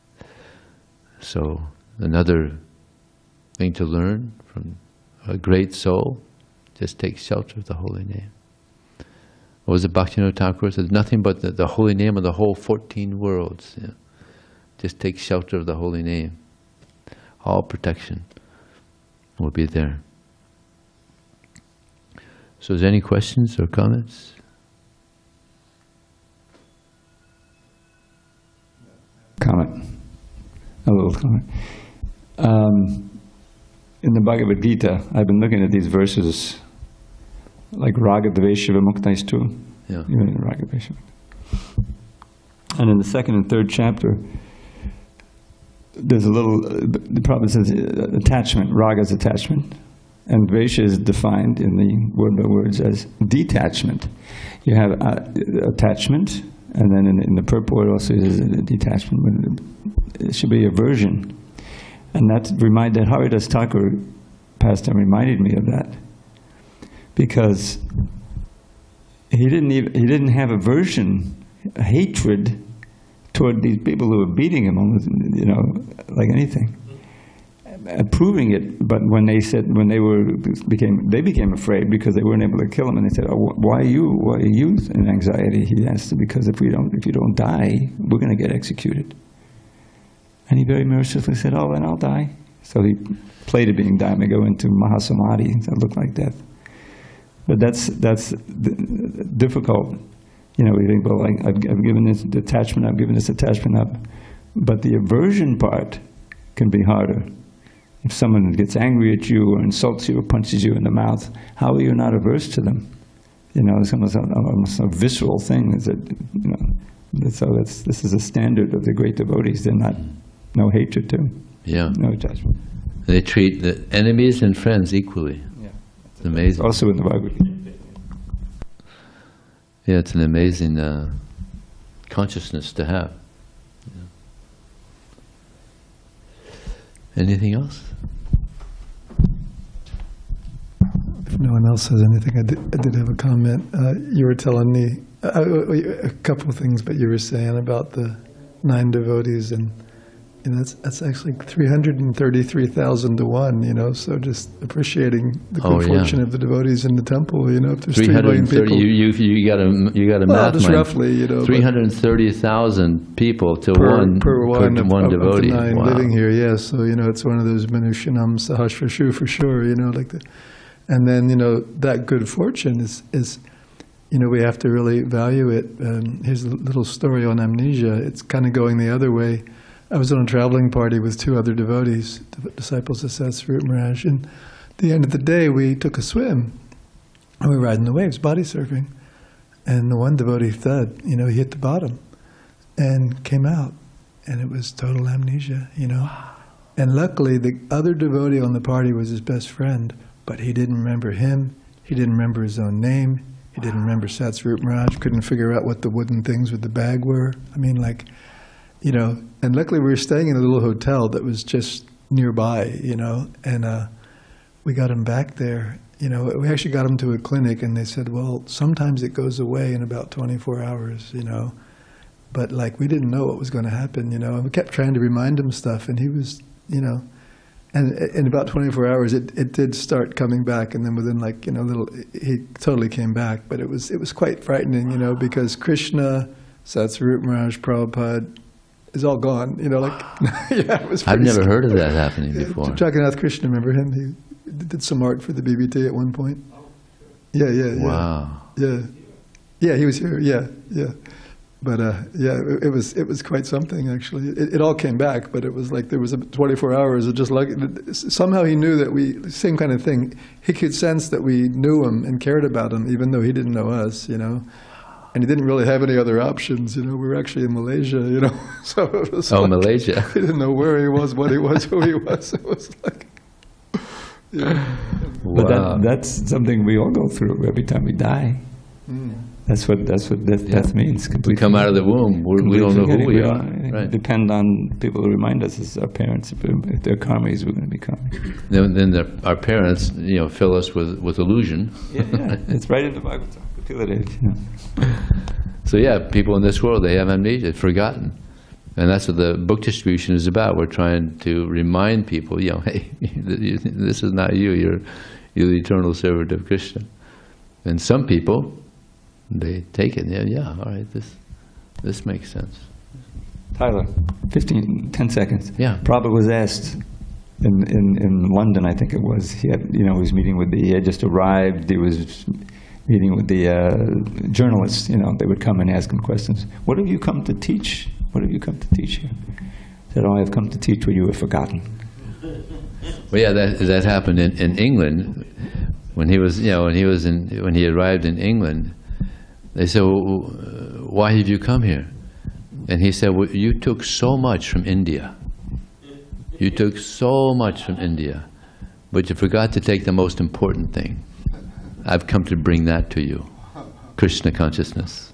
So another thing to learn from a great soul, just take shelter of the holy name. What was it Bhaktivinoda Thakur said? Nothing but the, the holy name of the whole 14 worlds. Just take shelter of the holy name. all protection will be there. So, is there any questions or comments? comment. A little comment. Um, in the Bhagavad Gita, I've been looking at these verses, like Raga Dvesha Vimuktais too. Yeah. You know, Raga Dvesha. And in the second and third chapter, there's a little, uh, the problem says uh, attachment, raga is attachment. And Dvesha is defined in the word by words as detachment. You have uh, attachment, and then in, in the purport also is a detachment. It should be aversion. And that remind that Haridas Thakur pastime reminded me of that. Because he didn't even, he didn't have aversion, hatred toward these people who were beating him, almost, you know, like anything, approving it. But when they said, when they were became, they became afraid because they weren't able to kill him, and they said, oh, wh- "Why you? Why are you in anxiety?" He asked, "Because if we don't, if you don't die, we're going to get executed." And he very mercifully said, "Oh, then I'll die." So he played it being dying to go into Mahasamadhi that looked like death. But that's that's difficult. You know, we think, well, like, I've, I've given this detachment, I've given this attachment up. But the aversion part can be harder. If someone gets angry at you or insults you or punches you in the mouth, how are you not averse to them? You know, it's almost a, almost a visceral thing. Is that, you know, so that's, this is a standard of the great devotees. They're not, no hatred to, Yeah. no attachment. They treat the enemies and friends equally. Yeah. It's amazing. Also in the Bhagavad Gita. Yeah, it's an amazing uh, consciousness to have. Anything else? If no one else says anything, I did, I did have a comment. Uh, you were telling me uh, uh, a couple of things, but you were saying about the nine devotees, and you know, that's that's actually three hundred and thirty-three thousand to one. You know, so just appreciating the Oh, good yeah. fortune of the devotees in the temple. You know, if there's Three million and thirty. people, You you you got a you got a well, math just mind. roughly, you know, Three hundred and thirty thousand people to per, one per one, of, one of- of devotee. the nine wow. living here. Yes, so you know, it's one of those minushanam sahasrashu for sure. You know, like the, and then you know that good fortune is is, you know, we have to really value it. Um, here's a little story on amnesia. It's kind of going the other way. I was on a traveling party with two other devotees, disciples of Satsvarup Maharaj, and at the end of the day, we took a swim, and we were riding the waves, body surfing, and the one devotee thud, you know, he hit the bottom, and came out, and it was total amnesia, you know. And luckily, the other devotee on the party was his best friend, but he didn't remember him. He didn't remember his own name. He didn't remember Satsvarup Maharaj. Couldn't figure out what the wooden things with the bag were. I mean, like, you know. And luckily, we were staying in a little hotel that was just nearby, you know. And uh, we got him back there. You know, we actually got him to a clinic, and they said, well, sometimes it goes away in about 24 hours, you know. But like, we didn't know what was going to happen, you know. And we kept trying to remind him stuff, and he was, you know. And in about 24 hours, it, it did start coming back, and then within like you know, little, he totally came back. But it was it was quite frightening, you know, because Krishna, Satsvarup Maharaj, Prabhupada, is all gone. You know, like yeah, it was. I've never scary. heard of that happening Yeah, before. Jagannath Krishna, remember him? He did some art for the BBT at one point. Oh, yeah, yeah, yeah. Wow. Yeah, yeah, he was here. Yeah, yeah, but uh, yeah, it, it was it was quite something actually. It, it all came back, but it was like there was a 24 hours of just like somehow he knew that we same kind of thing. He could sense that we knew him and cared about him, even though he didn't know us. You know. And he didn't really have any other options, you know. We were actually in Malaysia, you know, so it was Oh, like- Malaysia. he didn't know where he was, what he was, who he was. It was like, yeah. But that, that's something we all go through every time we die. That's what that's what death, death means. we complete come out of the womb. We're, we don't know who we are. Right. Depend on people who remind us as our parents. If, they're karmis, we're going to be karmis. Then, then the, our parents, you know, fill us with, with illusion. Yeah, yeah. it's right in the Bhagavatam. Kapila. So yeah, people in this world they have amnesia, forgotten, and that's what the book distribution is about. We're trying to remind people, you know, hey, this is not you. You're you're the eternal servant of Krishna. And some people, they take it. Yeah, yeah. All right, this this makes sense. Tyler, 15, 10 seconds. Yeah. Prabhupada was asked in, in, in London, I think it was. He had, you know, he was meeting with the, he had just arrived, he was meeting with the uh, journalists, you know, they would come and ask him questions. What have you come to teach? What have you come to teach here? He said, oh, I have come to teach what you have forgotten. Well, yeah, that that happened in, in England when he was, you know, when he was in when he arrived in England. They said, well, "Why have you come here?" And he said, well, "You took so much from India. You took so much from India, but you forgot to take the most important thing. I've come to bring that to you, Krishna consciousness."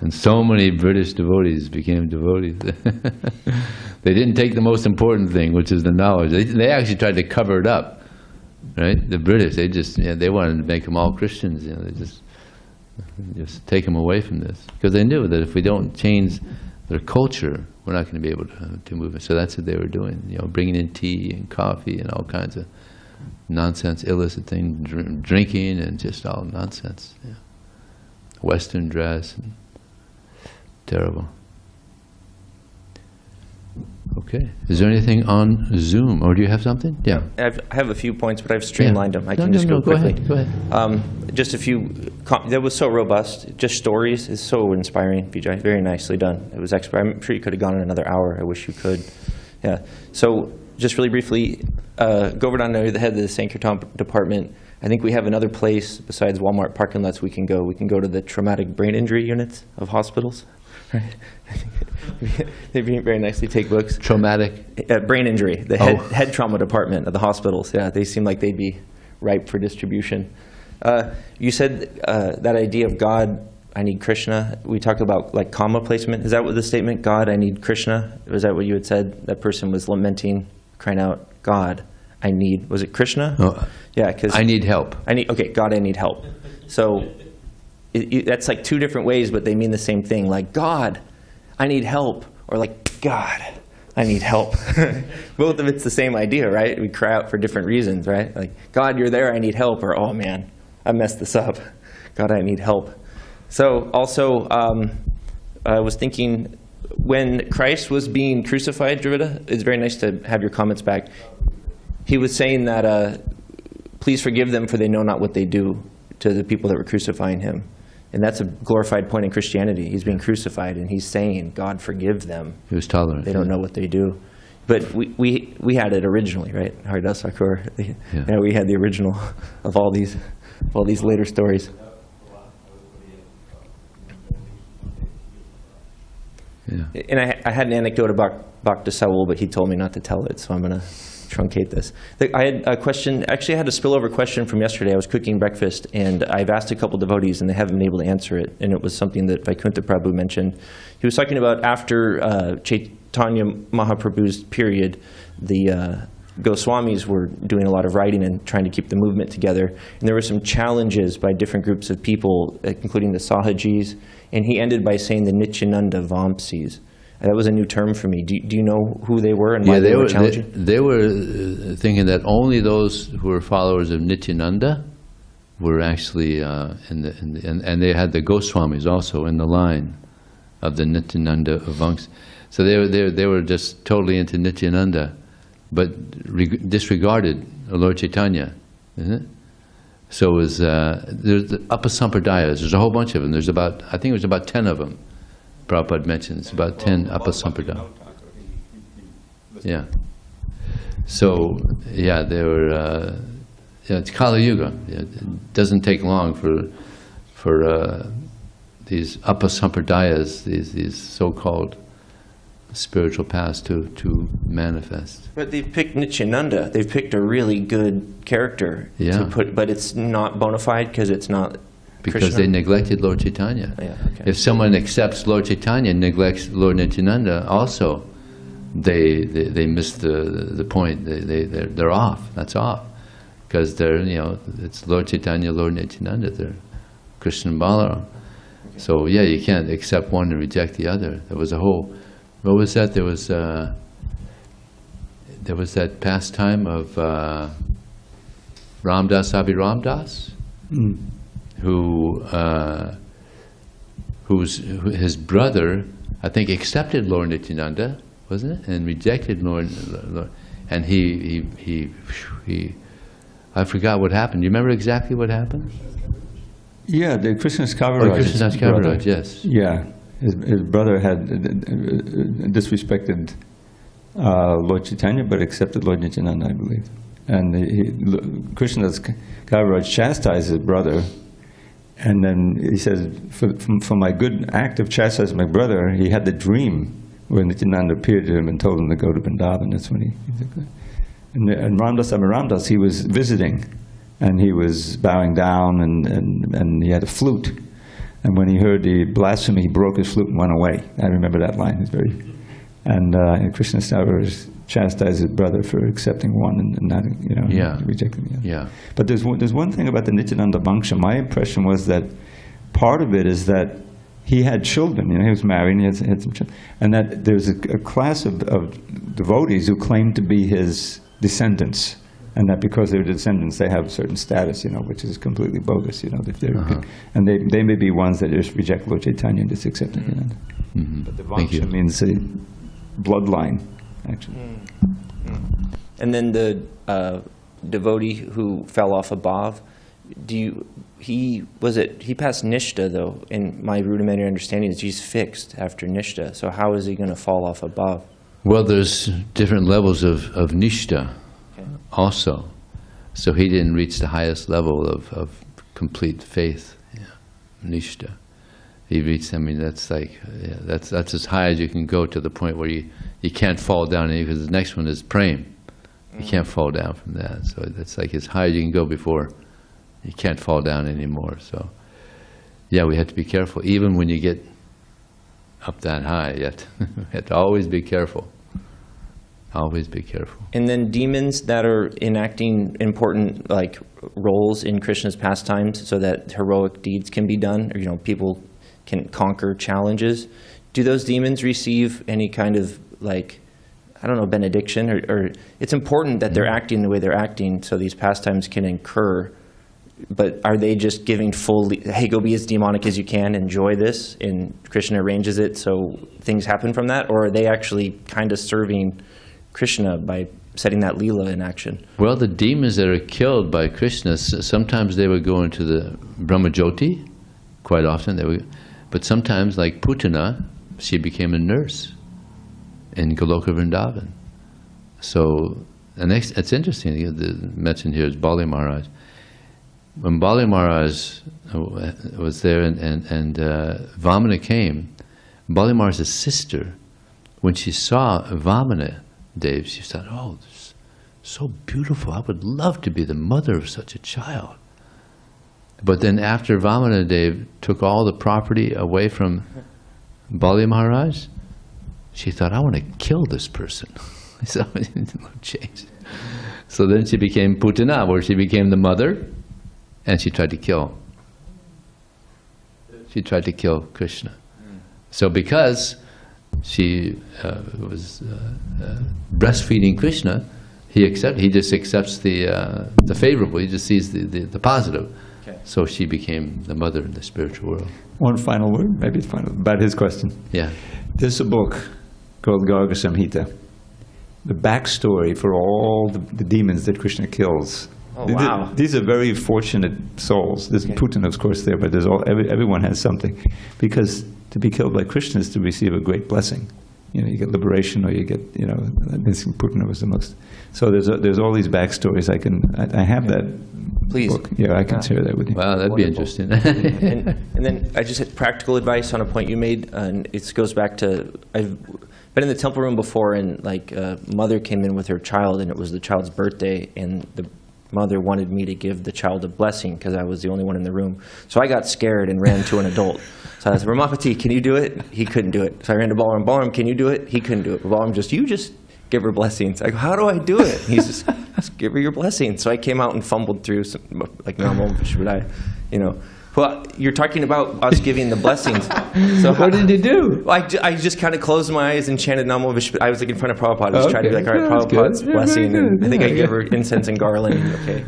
And so many British devotees became devotees. they didn't take the most important thing, which is the knowledge. They, they actually tried to cover it up, right? The British, they just, you know, they wanted to make them all Christians. You know, they just, just take them away from this because they knew that if we don't change their culture, we're not going to be able to, to move it. So that's what they were doing. You know, bringing in tea and coffee and all kinds of nonsense, illicit things, dr- drinking and just all nonsense. Yeah. Western dress. And, Terrible. Okay. Is there anything on Zoom, or do you have something? Yeah. I've, I have a few points, but I've streamlined Yeah. them. I No, can no, just no, go quickly. ahead, Go ahead. Um, just a few. Com- that was so robust. Just stories is so inspiring, Vijay. Very nicely done. It was. expert, I'm sure you could have gone in another hour. I wish you could. Yeah. So just really briefly, uh, Govardhan, the head of the Sankirtan department. I think we have another place besides Walmart parking lots we can go. We can go to the traumatic brain injury units of hospitals. Right. They very nicely take books. Traumatic. Uh, brain injury, the head, Oh. head trauma department of the hospitals. Yeah, they seem like they'd be ripe for distribution. Uh, you said uh, that idea of God, I need Krishna. We talk about like comma placement. Is that what the statement? God, I need Krishna. Was that what you had said? That person was lamenting, crying out, God, I need. Was it Krishna? Oh, Yeah, because I need help. I need. Okay, God, I need help. So it, it, that's like two different ways, but they mean the same thing. Like God, I need help, or like God, I need help. Both of it's the same idea, right? We cry out for different reasons, right? Like God, you're there, I need help, or Oh man, I messed this up. God, I need help. So also, um, I was thinking when Christ was being crucified, Dravida, it's very nice to have your comments back. He was saying that, uh, please forgive them for they know not what they do to the people that were crucifying him. And that's a glorified point in Christianity. He's being crucified and he's saying, God, forgive them. He was tolerant. They don't know what they do. But we, we, we had it originally, right? Haridas Thakur. Yeah. Yeah, we had the original of all these, of all these later stories. Yeah. And I, I had an anecdote about Bhakta Sawul, but he told me not to tell it, so I'm going to truncate this. I had a question, actually, I had a spillover question from yesterday. I was cooking breakfast, and I've asked a couple devotees, and they haven't been able to answer it. And it was something that Vaikuntha Prabhu mentioned. He was talking about after uh, Chaitanya Mahaprabhu's period, the uh, Goswamis were doing a lot of writing and trying to keep the movement together. And there were some challenges by different groups of people, including the Sahajis. And he ended by saying the Nityananda Vamsis. That was a new term for me. Do, do you know who they were and why Yeah, they, they were were they, challenging? they were uh, thinking that only those who were followers of Nityananda were actually uh, in the, in the and, and they had the Goswamis also in the line of the Nityananda Vanks. So they were they, were- they were just totally into Nityananda, but reg- disregarded Lord Chaitanya, isn't it? So it was uh, there's the apasampradayas. There's a whole bunch of them. There's about I think it was about ten of them. Prabhupada mentions about ten apasampradayas. Yeah. So, yeah, they were, uh, yeah, it's Kali Yuga. It doesn't take long for, for uh, these apasampradayas, these, these so-called spiritual paths to, to manifest. But they've picked Nityananda. They've picked a really good character Yeah. to put, but it's not bona fide because it's not Because Krishna? they neglected Lord Chaitanya. Yeah, okay. If someone accepts Lord Chaitanya and neglects Lord Nityananda also, they, they, they miss the, the point. They, they, they're, they're off. That's off. Because they're, you know, it's Lord Chaitanya, Lord Nityananda. They're Krishna and Balaram. So, yeah, you can't accept one and reject the other. There was a whole, what was that? There was, uh, there was that pastime of uh, Ramdas Abhi Ramdas who uh, whose who, his brother, I think, accepted Lord Nityananda, wasn't it, and rejected Lord, Lord, and he, he, he, he, I forgot what happened. Do you remember exactly what happened? Yeah, the Krishna's Oh, Kaviraj. Krishnadas Kaviraj, yes. Yeah, his, his brother had uh, uh, disrespected uh, Lord Chaitanya, but accepted Lord Nityananda, I believe. And he, Krishnadas Kaviraj chastised his brother, and then he says, for, for, for my good act of chastising my brother, he had the dream when Nityananda appeared to him and told him to go to Vrindavan. That's when he, he. And, and Ramdas he was visiting, and he was bowing down, and, and, and he had a flute. And when he heard the blasphemy, he broke his flute and went away. I remember that line. It's very, and, uh, Krishna Stavros chastised his brother for accepting one and, not, you know, Yeah. rejecting the other. Yeah. But there's one, there's one thing about the Nityananda Vangsha. My impression was that part of it is that he had children. You know, he was married and he had, had some children, and that there's a, a class of, of devotees who claim to be his descendants, and that because they're descendants, they have certain status. You know, which is completely bogus. You know, that they're, Uh-huh. and they they may be ones that just reject Lord Chaitanya and just accept Nityananda. Mhm. But the you. Means a bloodline, actually. And then the uh, devotee who fell off above, do you, he, was it, he passed Nishta though, and my rudimentary understanding is he's fixed after Nishta, so how is he going to fall off above? Well, there's different levels of, of nishta Okay. also. So he didn't reach the highest level of, of complete faith, yeah, nishta. He reached, I mean, that's like, yeah, that's, that's as high as you can go to the point where you, you can't fall down, because the next one is praying. You mm. can't fall down from that. So that's like as high as you can go before you can't fall down anymore. So, yeah, we have to be careful. Even when you get up that high, you have to, you have to always be careful. Always be careful. And then demons that are enacting important like roles in Krishna's pastimes so that heroic deeds can be done, or you know, people can conquer challenges. Do those demons receive any kind of like I don't know, benediction or, or it's important that they're mm-hmm. acting the way they're acting so these pastimes can incur but are they just giving full hey go be as demonic as you can enjoy this and krishna arranges it so things happen from that? Or are they actually kind of serving krishna by setting that lila in action? Well, the demons that are killed by Krishna, sometimes they would go into the Brahmajyoti, quite often. They would, but sometimes, like Putana, she became a nurse in Goloka Vrindavan. So, and it's, it's interesting, the mentioned here is Bali Maharaj. When Bali Maharaj uh, was there and, and, and uh, Vamana came, Bali Maharaj's sister, when she saw Vamana, Dev, she thought, oh, this so beautiful. I would love to be the mother of such a child. But then after Vamana Dev took all the property away from Bali Maharaj, she thought, I want to kill this person. so it changed. So then she became Putana, where she became the mother, and she tried to kill. She tried to kill Krishna. So because she uh, was uh, uh, breastfeeding Krishna, he accept he just accepts the uh, the favorable. He just sees the, the, the positive. Okay. So she became the mother in the spiritual world. One final word, maybe it's final, about his question. Yeah. There's a book called Garga Samhita. The backstory for all the, the demons that Krishna kills. Oh, Th- th- wow. These are very fortunate souls. There's Okay. Putana, of course, there, but there's all, every, everyone has something. Because to be killed by Krishna is to receive a great blessing. You know, you get liberation or you get, you know, I think Putana was the most. So there's, a, there's all these backstories. I can, I, I have that Please. book. Yeah, I can Yeah. share that with you. Wow, that'd be interesting. and, and then I just had practical advice on a point you made, and it goes back to I've been in the temple room before, and like a mother came in with her child, and it was the child's birthday, and the mother wanted me to give the child a blessing because I was the only one in the room. So I got scared and ran to an adult. So I said, Ramapati, can you do it? He couldn't do it. So I ran to Balaram. Balaram, can you do it? He couldn't do it. Balaram just, you just give her blessings. I go, how do I do it? He's just, just give her your blessing. So I came out and fumbled through some, like normal, but I, you know, Well, you're talking about us giving the blessings. So What did you do? I, I just kind of closed my eyes and chanted Namo Vishnu. I was like in front of Prabhupada. I was trying to be like, all right, Yeah, that's good. Prabhupada's Yeah, blessing. and. I think I Yeah, gave her incense and garland. Okay.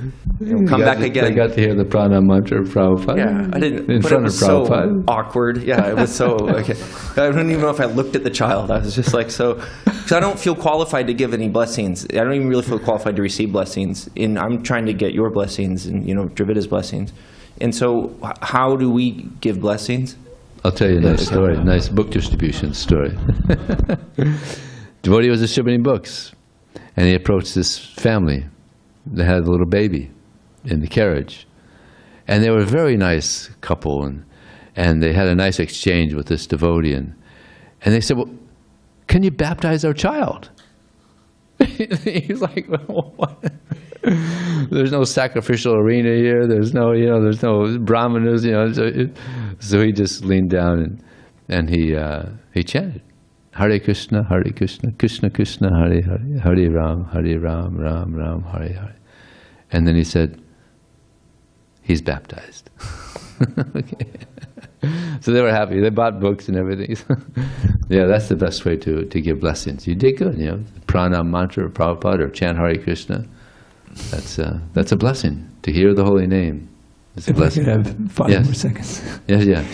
Come back to- again. I got to hear the pranam mantra of Prabhupada. Yeah, I didn't. In front it was of so Prabhupada. awkward. Yeah, it was so. Okay. I don't even know if I looked at the child. I was just like so. Because I don't feel qualified to give any blessings. I don't even really feel qualified to receive blessings. And I'm trying to get your blessings and you know Dravida's blessings. And so, how do we give blessings? I'll tell you a nice story, nice book distribution story. Devotee was distributing books, and he approached this family that had a little baby in the carriage. And they were a very nice couple, and, and they had a nice exchange with this devotee. And, and they said, Well, can you baptize our child? He's like, well, what? There's no sacrificial arena here. There's no, you know, there's no brahmanas, you know. So, it, so he just leaned down and and he uh, he chanted, Hare Krishna, Hare Krishna, Krishna Krishna, Hare Hare, Hare Ram, Hare Ram, Ram Ram, Hare Hare. And then he said, he's baptized. okay. So they were happy. They bought books and everything. yeah, that's the best way to, to give blessings. You did good, you know. Pranam mantra Prabhupada or chant Hare Krishna. That's, uh, that's a blessing. To hear the holy name is a If I could have five Yes. more seconds. Yes, yeah.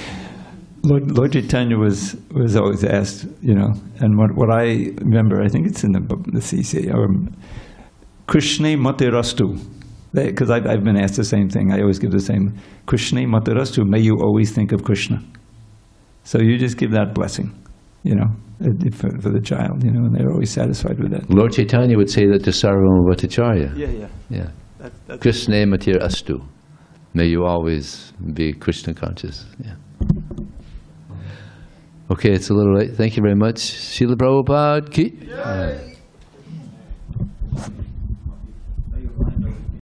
Lord, Lord Chaitanya was, was always asked, you know, and what, what I remember, I think it's in the, bu- the CC, or Krishna Matirastu. Because I've, I've been asked the same thing. I always give the same Krishna Matirastu. May you always think of Krishna. So you just give that blessing, you know, Uh, for, for the child, you know, and they're always satisfied with that. Lord Chaitanya would say that to Sarvabhauma Bhattacharya. Yeah, yeah. Yeah. That's, that's Krishna Matir Astu. May you always be Krishna conscious. Yeah. Okay, it's a little late. Thank you very much. Srila Prabhupada ki.